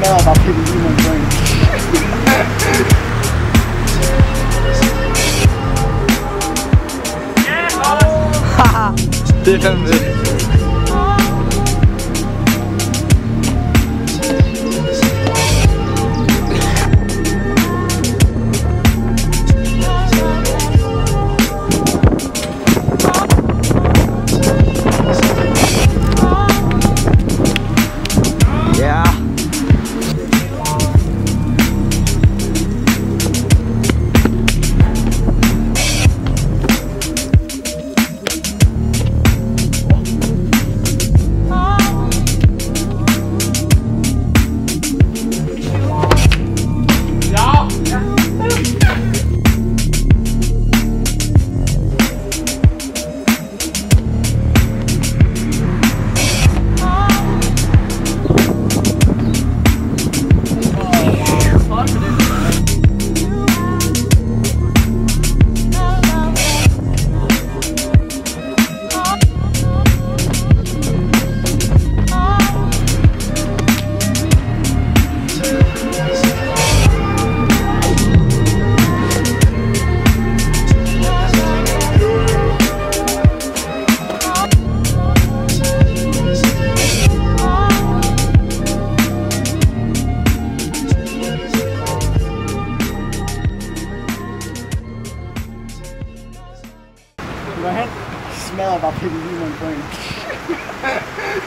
know about people eating my brain. Stephen Go ahead. Smell of our human point.